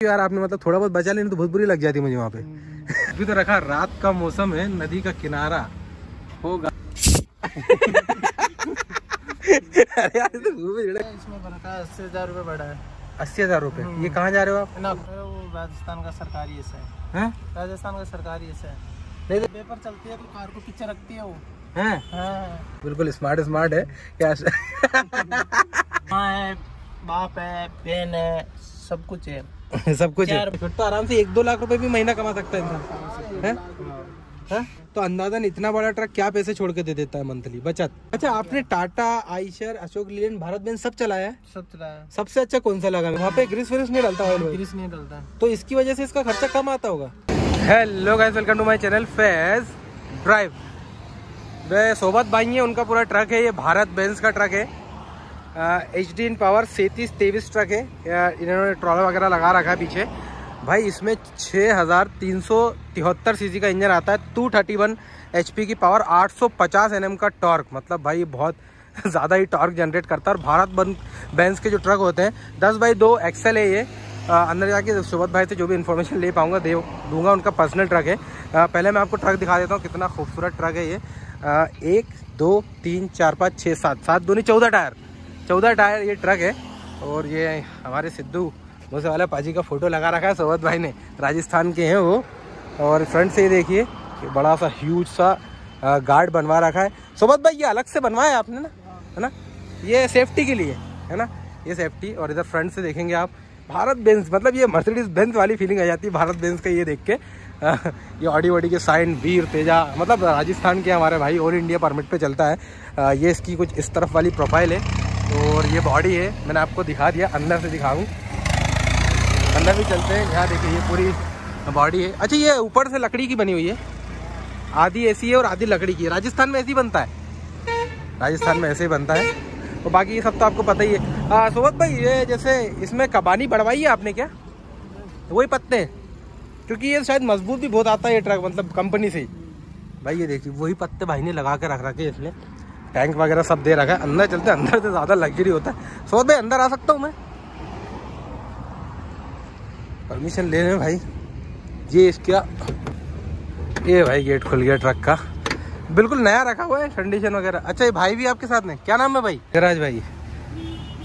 यार आपने मतलब थोड़ा बहुत बचा लेना तो बहुत बुरी लग जाती मुझे वहाँ पे। अभी तो रखा रात का मौसम है नदी का किनारा होगा। अरे यार तो इसमें बनता है अस्सी हज़ार रूपए बड़ा है। अस्सी हज़ार रुपए ये कहाँ जा रहे हो आप? ना वो राजस्थान का सरकारी हिस्सा है। राजस्थान का सरकारी हिस्सा है। नहीं पेपर चलती है तो कार को पीछे रखती है वो। हैं? हाँ। बिल्कुल स्मार्ट स्मार्ट है। क्या माँ है बाप है बहन है सब कुछ है। सब कुछ। है फिर तो आराम से एक दो लाख रुपए भी महीना कमा सकता है इंसान। हैं? हैं? तो अंदाजन इतना बड़ा ट्रक क्या पैसे छोड़ के दे देता है मंथली बचत। अच्छा आपने टाटा आईशर अशोक लीलैंड भारत बेंज सब चलाया है? सब चला है। सबसे अच्छा कौन सा लगा? वहाँ पे ग्रीस व्रीस नहीं डालता ऑयल ग्रीस नहीं डलता। तो इसकी वजह से इसका खर्चा कम आता होगा? Hello guys welcome to my channel Faiz drive way सोबत भाई है उनका पूरा ट्रक है ये भारत बेंज का ट्रक है। एच डी इन पावर सैंतीस तेईस ट्रक है। इन्होंने ट्रॉलर वगैरह लगा रखा है पीछे। भाई इसमें छः हज़ार तीन सौ तिहत्तर सी का इंजन आता है। Two thirty one H P की पावर आठ सौ पचास एन एम का टॉर्क मतलब भाई बहुत ज़्यादा ही टॉर्क जनरेट करता है। और भारत बंद बैंस के जो ट्रक होते हैं दस बाई दो एक्सेल है ये। अंदर जाके सुबत भाई से जो भी इन्फॉर्मेशन ले पाऊँगा दे दूँगा उनका पर्सनल ट्रक है। आ, पहले मैं आपको ट्रक दिखा देता हूँ कितना खूबसूरत ट्रक है ये। आ, एक दो तीन चार पाँच छः सात। सात दूनी चौदह टायर। चौदह टायर ये ट्रक है और ये हमारे सिद्धू मूसे वाला पाजी का फ़ोटो लगा रखा है सोबत भाई ने। राजस्थान के हैं वो। और फ्रंट से देखिए बड़ा सा ह्यूज सा गार्ड बनवा रखा है। सोबत भाई, ये अलग से बनवाया आपने ना? है ना? ये सेफ्टी के लिए, है ना? ये सेफ्टी और इधर फ्रंट से देखेंगे आप। भारत बेंस मतलब ये मर्सिडीज बेंस वाली फीलिंग आ जाती है भारत बेंस का ये देख के। ये ऑडी वॉडी के साइन वीर तेजा मतलब राजस्थान के हमारे भाई ऑल इंडिया परमिट पे चलता है। ये इसकी कुछ इस तरफ़ वाली प्रोफ़ाइल है। और ये बॉडी है, मैंने आपको दिखा दिया, अंदर से दिखाऊँ। अंदर भी चलते हैं, यहाँ देखिए, ये पूरी बॉडी है। अच्छा ये ऊपर से लकड़ी की बनी हुई है। आधी ऐसी है और आधी लकड़ी की है। राजस्थान में ऐसी बनता है। राजस्थान में ऐसे ही बनता है। और बाकी ये सब तो आपको पता ही है। सोबत भाई, ये जैसे इसमें कबानी बढ़वाई है आपने क्या? वही पत्ते क्योंकि ये शायद मज़बूत भी बहुत आता है ये ट्रक मतलब कंपनी से ही। भाई, ये देखिए, वही पत्ते भाई ने लगा के रख रखे इसमें। टैंक वगैरह सब दे रखा है। अंदर चलते, अंदर से ज़्यादा लग्जरी होता है। सोबत भाई अंदर आ सकता हूँ मैं। परमिशन ले रहे भाई। ये इसका, ये भाई गेट खुल गया ट्रक का। बिल्कुल नया रखा हुआ है कंडीशन वगैरह। अच्छा ये भाई भी आपके साथ में क्या नाम है भाई? मेघराज भाई।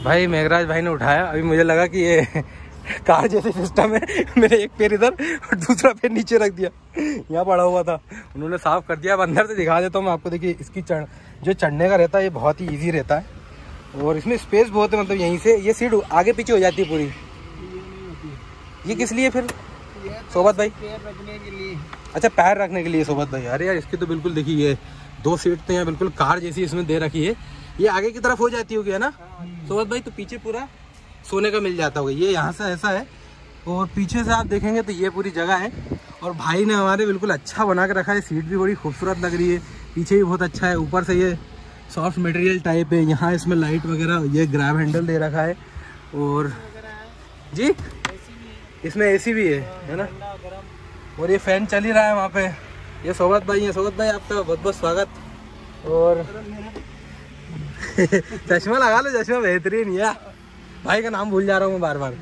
भाई, मेघराज भाई ने उठाया। अभी मुझे लगा कि ये कार जैसे सिस्टम है मैंने एक पैर इधर और दूसरा पैर नीचे रख दिया। यहाँ पड़ा हुआ था। उन्होंने साफ़ कर दिया। अब अंदर से दिखा देता हूँ मैं आपको। देखिए, इसकी चढ़, जो चढ़ने का रहता है, ये बहुत ही ईजी रहता है। और इसमें स्पेस बहुत है मतलब यहीं से, ये सीट आगे पीछे हो जाती है पूरी। ये किस लिए फिर? सोबत भाई। अच्छा पैर रखने के लिए, सोबत भाई। अरे यार, इसकी तो बिल्कुल देखिए, ये दो सीट तो यहाँ बिल्कुल कार जैसी इसमें दे रखी है। ये आगे की तरफ़ हो जाती होगी, है ना? सोबत भाई तो पीछे पूरा सोने का मिल जाता होगा। ये यहाँ से ऐसा है। और पीछे से आप देखेंगे तो ये पूरी जगह है। और भाई ने हमारे बिल्कुल अच्छा बना के रखा है। सीट भी बड़ी खूबसूरत लग रही है। पीछे भी बहुत अच्छा है। ऊपर से ये सॉफ्ट मटेरियल टाइप है। यहाँ इसमें लाइट वगैरह, ये ग्रैब हैंडल दे रखा है। और जी, इसमें एसी भी है है ना? और ये फ़ैन चल ही रहा है वहाँ पे। ये सोबत भाई है। सोबत भाई, आपका बहुत बहुत स्वागत। और चश्मा लगा लो। चश्मा बेहतरीन, या। भाई का नाम भूल जा रहा हूँ मैं बार बार।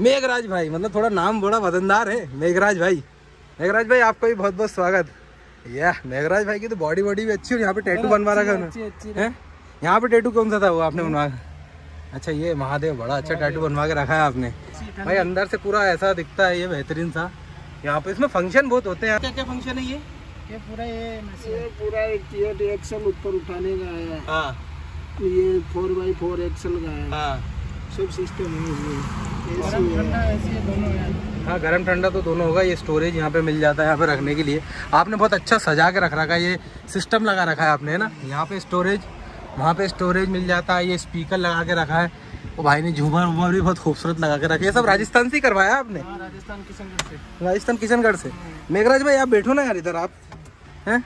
मेघराज भाई मतलब थोड़ा नाम बड़ा वजनदार है मेघराज भाई। मेघराज भाई आपका भी बहुत बहुत स्वागत। या मेघराज भाई की तो बॉडी बॉडी भी अच्छी और यहाँ पे टैटू बनवा रखा है अच्छी अच्छी। हैं? यहाँ पे टैटू कौन सा था वो आपने बनवा अच्छा ये महादेव बड़ा अच्छा टैटू बनवा के रखा है आपने। भाई अंदर से पूरा ऐसा दिखता है ये बेहतरीन सा। यहाँ पे इसमें फ़ंक्शन बहुत होते हैं। क्या क्या फ़ंक्शन है ये? ये पूरा ये ये पूरा एक एक्सल ऊपर उठाने का है। हाँ। ये फोर बाई फोर एक्सल का है। हाँ। सब सिस्टम है इसमें दोनों हाँ गर्म ठंडा तो दोनों होगा ये स्टोरेज यहाँ पे मिल जाता है यहाँ पे रखने के लिए। आपने बहुत अच्छा सजा के रख रखा है ये सिस्टम लगा रखा है आपने है ना? यहाँ पे स्टोरेज वहाँ पे स्टोरेज मिल जाता है ये स्पीकर लगा के रखा है। वो भाई ने झूमर वूमर भी बहुत खूबसूरत लगा के रखा है। ये सब राजस्थान से ही करवाया आपने? हाँ राजस्थान किशनगढ़ से। राजस्थान किशनगढ़ से। मेघराज भाई आप बैठो ना यार इधर आप। हैं?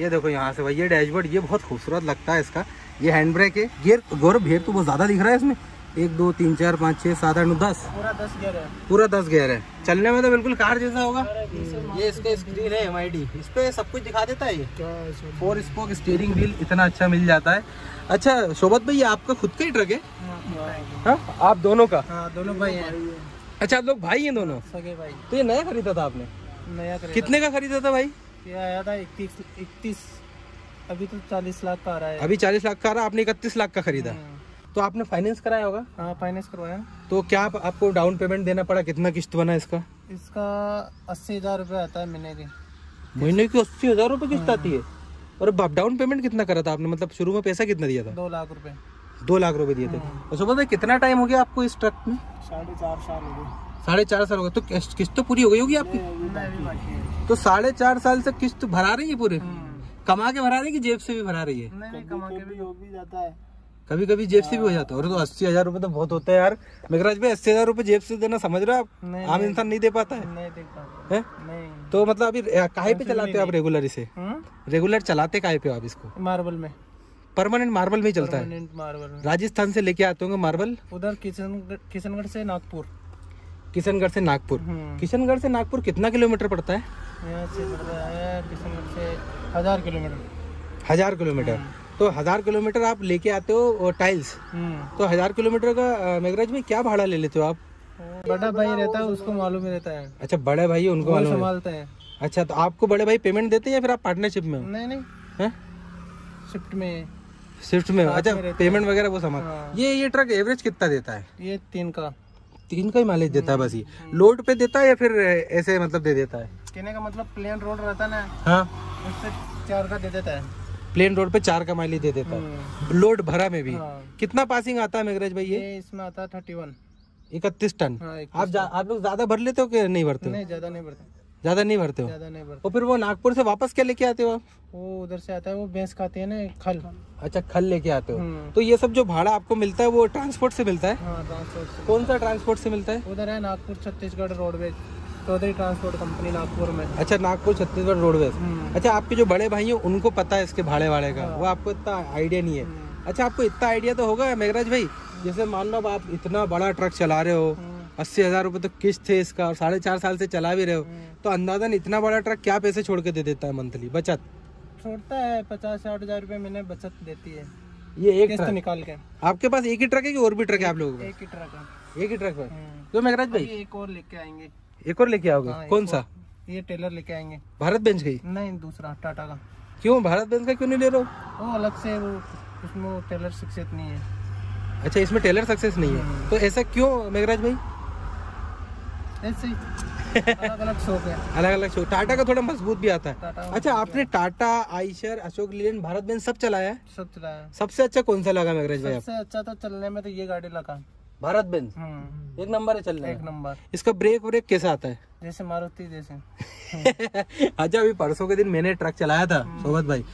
ये देखो यहाँ से भाई ये डैशबोर्ड ये बहुत खूबसूरत लगता है इसका। ये हैंड ब्रेक है। गियर गौरव गियर तो बहुत ज़्यादा दिख रहा है इसमें। एक दो तीन चार पाँच छः सात आठ नौ दस। पूरा दस गियर है। पूरा दस गियर है। चलने में तो बिल्कुल कार जैसा होगा। ये इसका स्क्रीन है एमआईडी इस पे सब कुछ दिखा देता है ये। है फोर स्पोक स्टीयरिंग व्हील इतना अच्छा मिल जाता है। अच्छा शोभत भाई आपका खुद का ही ट्रक है? हाँ आप दोनों का? हाँ दोनों भाई हैं। अच्छा आप लोग भाई हैं दोनों? सगे भाई। तो ये नया खरीदा था आपने? नया कितने का खरीदा था भाई? ये आया था इकतीस इकतीस। अभी तो चालीस लाख का आ रहा है। अभी चालीस लाख का आ रहा है आपने इकतीस लाख का खरीदा। हम्म। तो आपने फाइनेंस कराया होगा? हाँ फाइनेंस करवाया। तो क्या आप, आपको डाउन पेमेंट देना पड़ा? कितना किस्त बना इसका? इसका अस्सी हज़ार रुपये आता है महीने की। महीने की अस्सी हज़ार रुपए किस्त आती है? और अब डाउन पेमेंट कितना करा था आपने? मतलब शुरू में पैसा कितना दिया था? दो लाख रुपए दो लाख रुपए दिए थे। तो सुबह भाई कितना टाइम हो गया आपको इस ट्रक में? साढ़े चार साल हो गए। साढ़े चार साल हो गए। तो किस्त तो पूरी हो गई होगी आपकी? अभी बाकी है। तो साढ़े चार साल से किस्त भरा रही है पूरे? हम्म। कमा के भरा रही है कि जेब से भी भरा रही है? नहीं नहीं कमा के भी हो भी जाता है। कभी कभी जेब से भी हो जाता है। और तो अस्सी हज़ार रुपए तो बहुत होता है यार। मेघराज भाई अस्सी हज़ार रुपए जेब से देना समझ रहे हो आप? आम इंसान नहीं दे पाता है। नहीं देख पाता। हैं? नहीं। तो मतलब अभी काहे पे चलाते हो आप रेगुलर इसे? हम्म? रेगुलर चलाते काहे पे आप इसको? मार्बल में। परमानेंट मार्बल में ही चलता है। मार्बल राजस्थान से लेके आते होंगे मार्बल? उधर किशन किशनगढ़ से नागपुर। किशनगढ़ से नागपुर। हम्म। किशनगढ़ से नागपुर कितना किलोमीटर पड़ता है? है किशनगढ़ से हज़ार किलोमीटर। हज़ार किलोमीटर। तो हज़ार किलोमीटर आप लेके आते हो टाइल्स हम्म। तो हज़ार किलोमीटर का मेघराज भाई क्या भाड़ा ले लेते हो आप? बड़ा भाई रहता है उसको मालूम ही रहता है। अच्छा बड़े भाई उनको मालूम संभालते हैं। अच्छा तो आपको बड़े भाई पेमेंट देते हैं या फिर आप पार्टनरशिप में हो? नहीं नहीं। शिफ्ट में। शिफ्ट में अच्छा पेमेंट वगैरह वो संभाल हाँ। ये ये ट्रक एवरेज कितना देता है? ये तीन का। तीन का ही माइलेज देता है बस ये लोड पे देता है या फिर ऐसे मतलब दे देता है? कहने का मतलब प्लेन रोड रहता है ना हाँ। उससे चार का दे देता है। प्लेन रोड पे चार का माइलेज दे देता है। हम्म, लोड भरा में भी। हाँ। कितना पासिंग आता है मेघराज भाई ये? इसमें आता है थर्टी वन। इकतीस टन। हाँ आप जा, आप लोग ज़्यादा भर लेते हो कि नहीं भरते नहीं ज़्यादा नहीं बढ़ता ज़्यादा नहीं भरते हो? ज़्यादा नहीं और फिर वो नागपुर से वापस क्या लेके आते हो आप? वो उधर से आता है वो भैंस खाती है ना खल। अच्छा खल लेके आते हो। हम्म। तो ये सब जो भाड़ा आपको मिलता है वो ट्रांसपोर्ट से मिलता है? हाँ ट्रांसपोर्ट से। कौन सा ट्रांसपोर्ट से मिलता है? उधर है Nagpur Chhattisgarh roadways. Chaudhary transport company Nagpur में। अच्छा नागपुर छत्तीसगढ़ रोडवेज़ हम्म, अच्छा आपके जो बड़े भाई हैं उनको पता है इसके भाड़े वाड़े का? हाँ। वो आपको इतना आइडिया नहीं है। हम्म, अच्छा आपको इतना आइडिया तो होगा मेघराज भाई? जैसे मान लो आप इतना बड़ा ट्रक चला रहे हो हम्म, अस्सी हज़ार रुपये तो किस्त है इसका और साढ़े चार साल से चला भी रहे हो। तो अंदाजन इतना बड़ा ट्रक क्या पैसे छोड़ के दे देता है मंथली बचत? छोड़ता है पचास साठ हज़ार रुपये महीने बचत देती है। ये एक किस्त निकाल के। आपके पास एक ही ट्रक है कि और भी ट्रक है आप लोगों के एक ही ट्रक है। एक ही ट्रक है? तो मेघराज भाई? एक और लेके आएँगे। एक और लेके आओगे? हाँ, कौन सा? ये टेलर लेके आएँगे। भारत बेंच गई नहीं दूसरा टाटा का। क्यों? भारत बेंच का क्यों नहीं ले रहे हो? वो अलग से वो उसमें टेलर शिक्षित नहीं है। अच्छा इसमें टेलर सक्सेस नहीं है। हम्म। तो ऐसा क्यों मेघराज भाई? ऐसे अलग अलग शौक है। अलग अलग शो टाटा का थोड़ा मज़बूत भी आता है। अच्छा आपने टाटा आइशर अशोक लीलैंड भारत बेंच सब चलाया है? सब चलाया सबसे अच्छा कौन सा लगा मेघराज भाई सबसे अच्छा तो चलने में तो ये गाड़ी लगा। भारत बेंच हम्म, एक नंबर है चलने एक नंबर। इसका ब्रेक व्रेक कैसा आता है? जैसे मारुति जैसे। अच्छा अभी परसों के दिन मैंने ट्रक चलाया था सोबत भाई।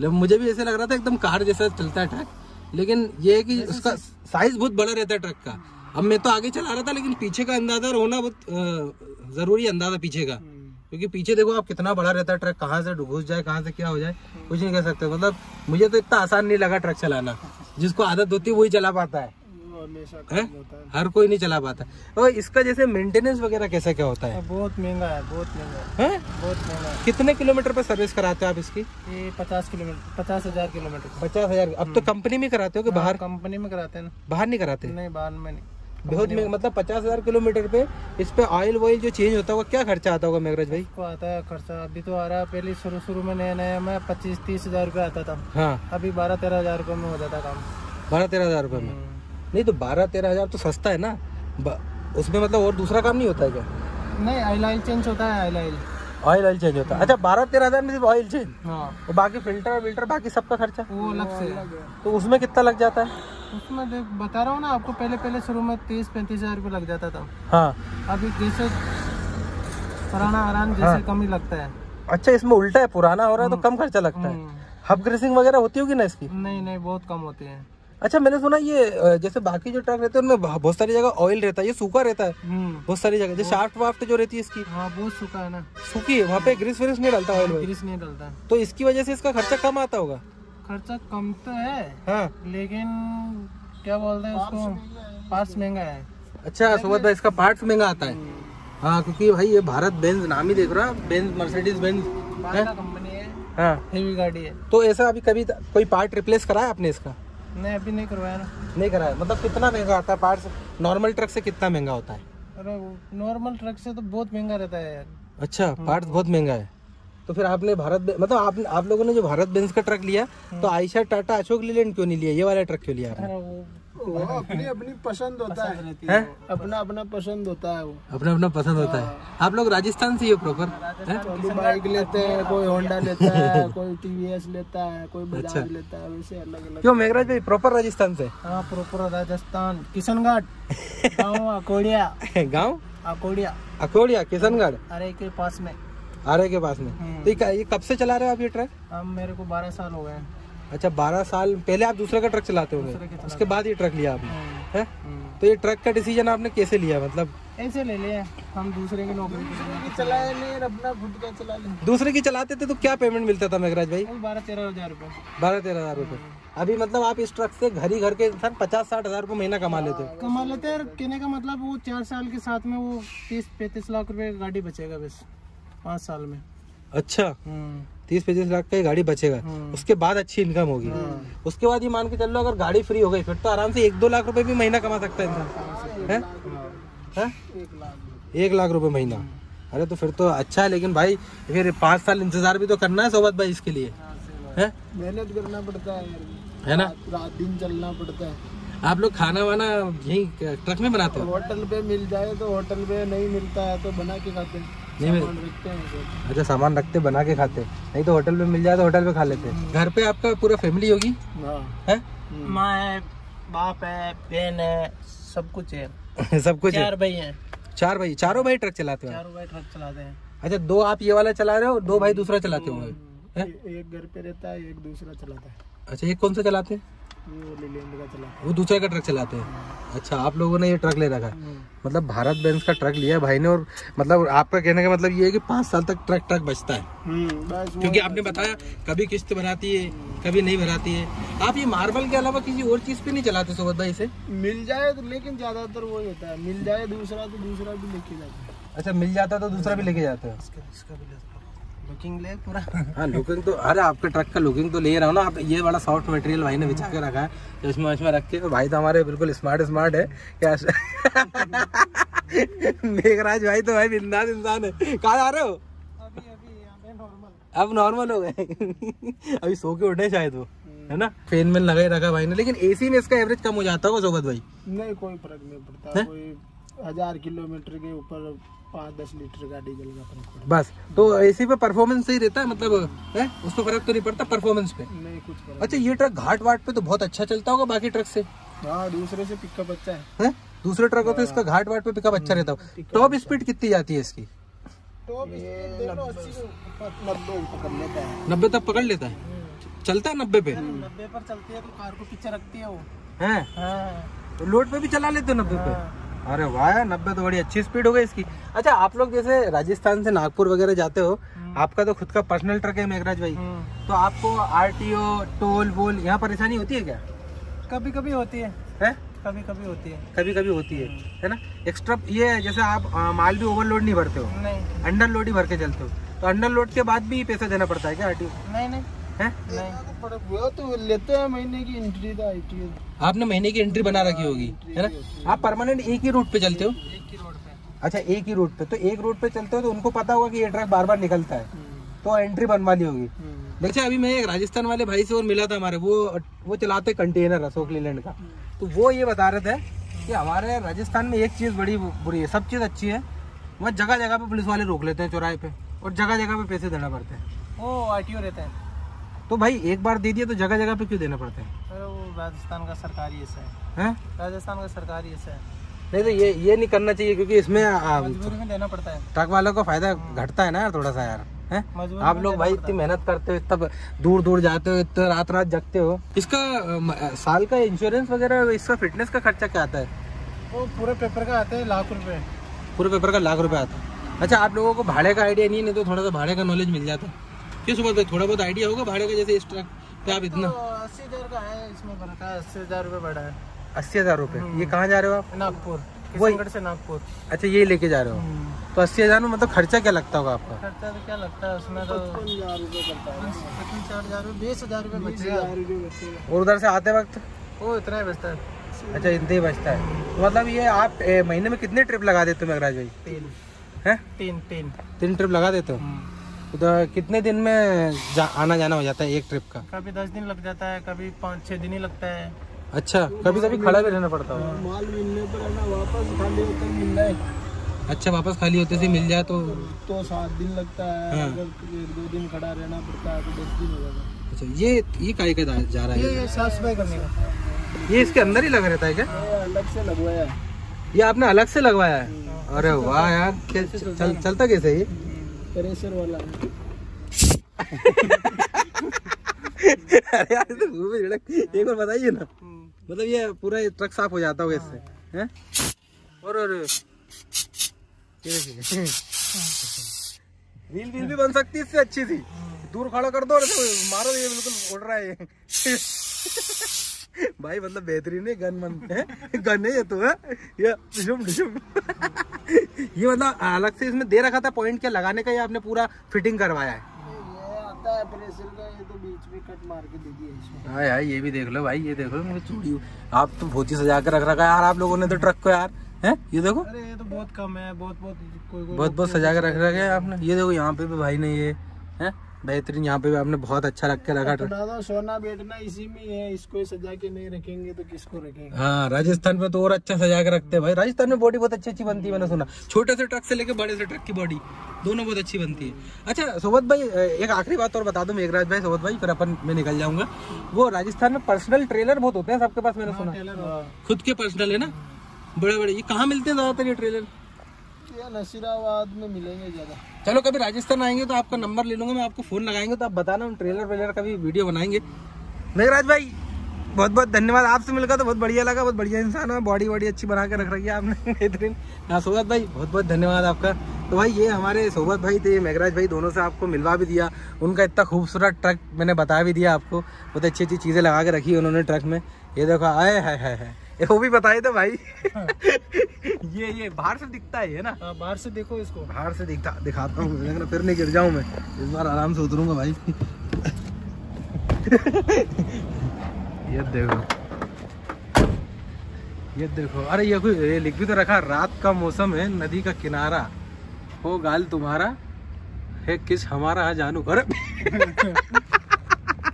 लेकिन मुझे भी ऐसे लग रहा था एकदम कार जैसा चलता है ट्रक लेकिन ये है कि उसका साइज़ बहुत बड़ा रहता है ट्रक का। अब मैं तो आगे चला रहा था लेकिन पीछे का अंदाज़ा होना बहुत ज़रूरी अंदाज़ा पीछे का। हम्म, क्योंकि पीछे देखो आप कितना बड़ा रहता है ट्रक कहाँ से घुस जाए कहाँ से क्या हो जाए कुछ नहीं कर सकते। मतलब मुझे तो इतना आसान नहीं लगा ट्रक चलाना। जिसको आदत होती है वही चला पाता है। हैं? होता है। हर कोई नहीं चला पाता। और इसका जैसे मेंटेनेंस वगैरह कैसा क्या होता है? बहुत महँगा है बहुत महँगा है। बहुत महँगा कितने किलोमीटर पे सर्विस कराते हो आप इसकी? ये पचास किलोमीटर पचास हज़ार किलोमीटर पचास हज़ार? अब तो कंपनी में कराते हो कि बाहर? कंपनी में कराते हैं ना। बाहर नहीं कराते? नहीं बाहर में नहीं। बहुत में। मतलब पचास हज़ार किलोमीटर पे इस पे ऑयल वॉयल जो चेंज होता होगा क्या खर्चा आता होगा मेघराज भाई? को आता है खर्चा। अभी तो आ रहा है पहले शुरू शुरू में नया नया में पच्चीस तीस हज़ार रुपये आता था। हाँ। अभी बारह तेरह हज़ार रुपये में हो जाता काम। बारह तेरह हज़ार रुपये में। हम्म। नहीं तो बारह तेरह हज़ार तो सस्ता है ना? उसमें मतलब और दूसरा काम नहीं होता है क्या? नहीं ऑयल ऑयल चेंज होता है oil oil oil oil change होता है। अच्छा बारह तेरह हज़ार में सिर्फ़ ऑयल चेंज हाँ. और बाकी फ़िल्टर विल्टर बाकी सबका खर्चा? वो अलग से. तो उसमें कितना लग जाता है? उसमें देख बता रहा हूँ ना आपको पहले पहले शुरू में तीस पैंतीस हज़ार रुपये लग जाता था. हाँ. अभी जैसे पुराना आराम जैसे कम ही लगता है. अच्छा इसमें उल्टा है पुराना हो रहा है तो कम खर्चा लगता है। हम्म। हब ग्रेसिंग वगैरह होती होगी ना इसकी? नहीं नहीं बहुत कम होते हैं. अच्छा मैंने सुना ये जैसे बाकी जो ट्रक रहते हैं उनमें बहुत सारी जगह ऑयल रहता है ये सूखा रहता है। हम्म। बहुत सारी जगह जैसे शाफ्ट वाफ्ट जो रहती है इसकी। हाँ बहुत सूखा है ना। सूखी है वहाँ पे ग्रीस व्रीस नहीं डालता ऑयल ग्रीस नहीं डलता। तो इसकी वजह से इसका खर्चा कम आता होगा? खर्चा कम तो है हाँ। लेकिन क्या बोलते हैं उसको? पार्ट्स महँगा है। अच्छा सुबह भाई इसका पार्ट्स महँगा आता है। हाँ क्योंकि भाई ये भारत बेंज नाम ही देख रहा बेंज मर्सिडीज बेंज कंपनी है? हाँ हेवी गाड़ी है। तो ऐसा अभी कभी कोई पार्ट रिप्लेस कराया आपने इसका? नहीं अभी नहीं करवाया ना। नहीं कराया? मतलब कितना महँगा आता है पार्ट नॉर्मल ट्रक से कितना महँगा होता है? अरे नॉर्मल ट्रक से तो बहुत महँगा रहता है यार। अच्छा पार्ट बहुत महँगा है। तो फिर आपने भारत मतलब आप आप लोगों ने जो भारत बेंस का ट्रक लिया तो आयशा टाटा अशोक लीलैंड क्यों नहीं लिया? ये वाला ट्रक क्यों लिया आपने? वो अपनी अपनी पसंद होता है। हैं? अपना अपना पसंद होता है वो। अपना अपना पसंद होता है। आप लोग राजस्थान से ही हो प्रॉपर कोई बाइक लेते हैं कोई होंडा लेता है कोई टीवीएस लेता है कोई बजाज लेता है वैसे अलग अलग। क्यों मेघराज भाई प्रॉपर राजस्थान से? हाँ प्रॉपर राजस्थान। किशनगढ़। गाँव अकोड़िया। गाँव? अकोड़िया। अकोड़िया किशनगढ़? अरे के पास में। आरे के पास में। तो ये ये कब से चला रहे हो आप ये ट्रक मेरे को बारह साल हो गए हैं। अच्छा बारह साल पहले आप दूसरे का ट्रक चलाते होंगे? उसके बाद ये ट्रक लिया आपने हम्म, हैं? हम्म। तो ये ट्रक का डिसीज़न आपने कैसे लिया मतलब? ऐसे ले लिए हम दूसरे की नौकरी चलाए नहीं अपना खुद का चला ले। दूसरे की चलाते थे तो क्या पेमेंट मिलता था मेघराज भाई? बारह तेरह हज़ार रुपये बारह तेरह हज़ार रुपए। अभी मतलब आप इस ट्रक से घर ही घर के इंसान पचास साठ हज़ार रूपए महीना कमा लेते हो। कमा लेते हैं कहने का मतलब वो चार साल के साथ में वो तीस पैंतीस लाख रुपए का गाड़ी बचेगा बस पाँच साल में। अच्छा। हम्म, तीस पैंतीस लाख का ये गाड़ी बचेगा। हम्म। उसके बाद अच्छी इनकम होगी। हाँ। उसके बाद ये मान के चल लो अगर गाड़ी फ्री हो गई फिर तो आराम से एक दो लाख रुपए भी महीना कमा सकता है इंसान। हैं? हैं? एक लाख रुपए महीना। अरे तो फिर तो अच्छा है लेकिन भाई फिर पाँच साल इंतज़ार भी तो करना है सोबत भाई इसके लिए। है मेहनत करना पड़ता है है ना? रात दिन चलना पड़ता है। आप लोग खाना वाना यही ट्रक में बनाते हो? होटल पे मिल जाए तो होटल पे नहीं मिलता है तो बना के खाते हैं। नहीं मिल- सामान हैं अच्छा सामान रखते बना के खाते। नहीं तो होटल में मिल जाए तो होटल पे खा लेते। घर पे आपका पूरा फैमिली होगी? हाँ। है? माँ है बाप है बहन है सब कुछ है। सब कुछ चार भाई हैं। चार भाई चारों भाई ट्रक चलाते हो? चारों भाई ट्रक चलाते हैं। अच्छा दो आप ये वाला चला रहे हो दो भाई दूसरा चलाते होंगे। एक घर पे रहता है एक दूसरा चलाता है। अच्छा ये कौन सा चलाते हैं? ये वो है दूसरे का ट्रक चलाते हैं। अच्छा आप लोगों ने ये ट्रक ले रखा है। मतलब भारत बेंज का ट्रक लिया है भाई ने और मतलब आपका कहने का मतलब ये है कि पाँच साल तक ट्रक ट्रक बचता है। हम्म, क्योंकि आपने बताया कभी किस्त भराती है कभी नहीं भराती है। आप ये मार्बल के अलावा किसी और चीज़ पे नहीं चलाते सोबत भाई से मिल जाए तो लेकिन ज़्यादातर वही होता है। मिल जाए दूसरा तो दूसरा भी लेके जाते हैं। अच्छा मिल जाता तो दूसरा भी लेके जाते हो। इसका ले पूरा। हाँ लुकिंग तो अरे आपके ट्रक का लुकिंग तो ले रहा हूँ ना। आप ये वाला सॉफ्ट मटेरियल भाई ने बिछा के रखा है। चश्मा वश्मा रख के तो भाई तो हमारे बिल्कुल स्मार्ट स्मार्ट है। क्या मेघराज भाई तो भाई बिंदास इंसान है। कहाँ जा रहे हो? अभी अभी यहाँ पे नॉर्मल अब नॉर्मल हो गए। अभी सो के उठे शायद वो है ना? फ़ैन में लगा ही रखा भाई ने। लेकिन एसी में इसका एवरेज कम हो जाता होगा सोबत भाई? नहीं कोई फ़र्क नहीं पड़ता। कोई हज़ार किलोमीटर के ऊपर पाँच दस लीटर का डीजल का फ़र्क बस तो एसी पे परफॉर्मेंस सही रहता है? मतलब है? उस पर फ़र्क तो नहीं पड़ता परफॉर्मेंस पे। नहीं कुछ फ़र्क अच्छा ये ट्रक घाट वाट पे तो बहुत अच्छा चलता होगा बाकी ट्रक से? हाँ दूसरे से पिकअप अच्छा है। है? दूसरे ट्रक हो तो इसका घाट वाट पे पिकअप अच्छा रहता हो टॉप स्पीड कितनी जाती है इसकी? तो नब्बे है। तक पकड़ लेता है? चलता है नब्बे पे? नब्बे पर चलती है तो कार को पीछे रखती है वो। है? हाँ। तो लोड पे भी चला लेते हो नब्बे पे? अरे वाह नब्बे तो बड़ी अच्छी स्पीड हो गई इसकी। अच्छा आप लोग जैसे राजस्थान से नागपुर वगैरह जाते हो आपका तो खुद का पर्सनल ट्रक है मेघराज भाई। हम्म। तो आपको आरटीओ टोल वोल यहाँ परेशानी होती है क्या? कभी कभी होती है। है? कभी कभी होती है। कभी कभी होती है है ना? एक्स्ट्रा ये है, जैसे आप आ, माल भी ओवरलोड नहीं भरते हो नहीं। अंडर लोड ही भर के चलते हो। तो अंडर लोड के बाद भी पैसा देना पड़ता है क्या आरटीओ नहीं नहीं। आपने महीने की एंट्री बना रखी होगी, है ना? आप परमानेंट एक ही रूट पे चलते हो? एक ही अच्छा एक ही रूट पे। तो एक रूट पे चलते हो तो उनको पता होगा कि ये ट्रक बार बार निकलता है। तो एंट्री बनवा ली होगी। देखिए अभी मैं एक राजस्थान वाले भाई से और मिला था हमारे, वो वो चलाते कंटेनर अशोक लीलैंड का। तो वो ये बता रहे थे कि हमारे राजस्थान में एक चीज़ बड़ी बुरी है, सब चीज़ अच्छी है। वहाँ जगह जगह पे पुलिस वाले रोक लेते हैं चौराहे पे और जगह जगह पे पैसे देना पड़ते हैं। वो आर ओ रहते हैं। तो भाई एक बार दे दिया तो जगह जगह पे क्यों देना पड़ता है? अरे वो राजस्थान का सरकारी ऐसा है। हैं? राजस्थान का सरकारी ऐसा है। नहीं तो ये ये नहीं करना चाहिए क्योंकि इसमें आ, मजबूरी में देना पड़ता है। ट्रक वालों को फ़ायदा घटता है ना यार थोड़ा सा यार हैं? आप लोग भाई इतनी मेहनत करते हो इतना दूर दूर जाते हो इतना रात रात जगते हो। इसका साल का इंश्योरेंस वगैरह इसका फिटनेस का खर्चा क्या आता है? वो पूरे पेपर का आता है लाख रुपए। पूरे पेपर का लाख रुपए आता है। अच्छा आप लोगों को भाड़े का आइडिया नहीं है नहीं तो थोड़ा सा भाड़े का नॉलेज मिल जाता क्यों सुबह भाई थोड़ा बहुत आइडिया होगा भाड़े का जैसे इस ट्रक पे आप इतना। तो अस्सी हज़ार का है इसमें भरता है अस्सी हज़ार रुपये बढ़ा है। अस्सी हज़ार रुपए ये कहाँ जा रहे हो आप? नागपुर किशनगढ़ से नागपुर। अच्छा ये लेके जा रहे हो। तो अस्सी हज़ार में मतलब खर्चा क्या लगता होगा आपका? खर्चा तो क्या लगता है उसमें तो रुपये है। चार हज़ार बीस हज़ार रुपये बचेगा। और उधर से आते वक्त? वो इतना ही बचता है। अच्छा इतने ही बचता है। तो मतलब ये आप ए, महीने में कितने ट्रिप लगा देते हो मेघराज भाई? तीन। हैं? तीन तीन। तीन ट्रिप लगा देते हो? तो कितने दिन में जा, आना जाना हो जाता है एक ट्रिप का? कभी दस दिन लग जाता है कभी पाँच छः दिन ही लगता है। अच्छा कभी कभी खड़ा भी रहना पड़ता हो माल मिलने पर है ना वापस खाली होकर मिल जाए अच्छा वापस खाली होते से मिल जाए तो तो सात दिन लगता है हाँ। अगर दो दिन खड़ा रहना पड़ता है तो दस दिन हो जाता अच्छा ये ये काय का जा- रहा है? ये साफ़ सफ़ाई करने का। ये इसके अंदर ही लगा रहता है क्या? अलग से लगवाया है। ये आपने अलग से लगवाया है? अरे वाह यार चल, चलता कैसे ये? प्रेशर वाला। अरे यार तो एक बार बताइए ना। मतलब ये पूरा ट्रक साफ़ हो जाता होगा इससे, हैं? और और। देखिए। रील भी बन सकती है इससे अच्छी सी। दूर खड़ा कर दो, और मारो, ये बिल्कुल उड़ रहा है ये। भाई मतलब बेहतरीन है गन मन है? गन है ये तो है? ये ये मतलब अलग से इसमें दे रखा था पॉइंट क्या लगाने का ये आपने पूरा फिटिंग करवाया है? ये आता है प्रेशर का ये तो बीच में कट मार के दे दिया हाँ यार ये भी देख लो भाई ये देख लो मुझे चूड़ी आप तो बहुत ही सजा के रख रखा है यार आप लोगों ने तो ट्रक को यार। है? ये देखो। अरे ये तो बहुत कम है बहुत बहुत कोई कोई बहुत बहुत सजा के रख रखा है आपने। ये देखो यहाँ पे भी भाई ने ये हैं? बेहतरीन यहाँ पे भी आपने बहुत अच्छा रख के रखा। बना दो सोना बैठना इसी में है इसको सजा के नहीं रखेंगे तो किसको रखेंगे? हाँ राजस्थान में तो और अच्छा सजा के रखते हैं भाई। राजस्थान में बॉडी बहुत अच्छी अच्छी बनती है मैंने सुना। छोटे से ट्रक से लेके बड़े से ट्रक की बॉडी दोनों बहुत अच्छी बनती है। अच्छा सोबत भाई एक आखिरी बात और बता दो मेघराज भाई सोबत भाई फिर अपन मैं निकल जाऊँगा। वो राजस्थान में पर्सनल ट्रेलर बहुत होते हैं सबके पास मैंने सुना। खुद के पर्सनल है ना? बड़े बड़े ये कहाँ मिलते हैं ज़्यादातर ये ट्रेलर नसीराबाद में मिलेंगे ज़्यादा। चलो, कभी राजस्थान आएँगे तो आपका नंबर ले लूँगा, मैं आपको फ़ोन लगाएँगे तो आप बताना, हम ट्रेलर वेलर का भी वीडियो बनाएँगे। मेघराज भाई, बहुत बहुत धन्यवाद, आपसे मिलकर तो बहुत बढ़िया लगा, बहुत बढ़िया इंसान है बॉडी वॉडी अच्छी बना के रख रखी है आपने, बेहतरीन। हाँ सोबत भाई, बहुत बहुत धन्यवाद आपका। तो भाई, ये हमारे सोबत भाई थे, मेघराज भाई दोनों से आपको मिलवा भी दिया, उनका इतना खूबसूरत ट्रक मैंने बता भी दिया आपको, बहुत अच्छी अच्छी चीज़ें लगा के रखी उन्होंने ट्रक में। ये देखो, आए है है है वो भी बताए थे भाई। हाँ। ये ये बाहर से दिखता है ना? हाँ, बाहर से देखो इसको। बाहर से दिखता दिखाता हूँ लेकिन फिर नहीं गिर जाऊँ मैं। इस बार आराम से उतरूँगा भाई। ये देखो। ये देखो। अरे ये कोई ये लिख भी तो रखा रात का मौसम है नदी का किनारा। हो गाल तुम्हारा है किस हमारा है जानू। अरे!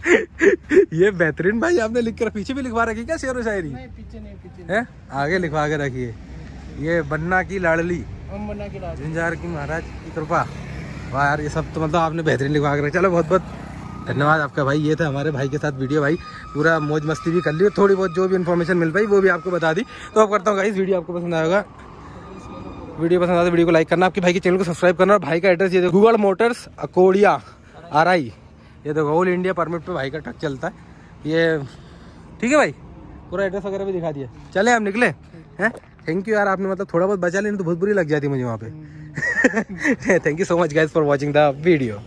ये बेहतरीन भाई आपने लिख कर पीछे भी लिखवा रखी क्या शेर शायरी? नहीं पीछे नहीं पीछे है? आगे लिखवा के रखिए। ये बन्ना की लाडली। झुंझार की महाराज की कृपा। वाह यार ये सब तो मतलब आपने बेहतरीन लिखवा के रखा। चलो बहुत बहुत धन्यवाद आपका भाई। ये था हमारे भाई के साथ वीडियो भाई। पूरा मौज मस्ती भी कर ली और थोड़ी बहुत जो भी इन्फॉर्मेशन मिल पाई वो भी आपको बता दी। तो अब करता हूँ गाइस वीडियो आपको पसंद आएगा। वीडियो पसंद आता वीडियो को लाइक करना आपके भाई के चैनल को सब्सक्राइब करना और भाई का एड्रेस ये Google motors Akodia R I ये देखो ऑल इंडिया परमिट पे भाई का ट्रक चलता है। ये, ठीक है भाई? पूरा एड्रेस वगैरह भी दिखा दिया। चले हम निकले, हैं? थैंक यू यार, आपने मतलब थोड़ा बहुत बचा लेने तो बहुत बुरी लग जाती मुझे वहाँ पे। Thank you so much guys for watching the video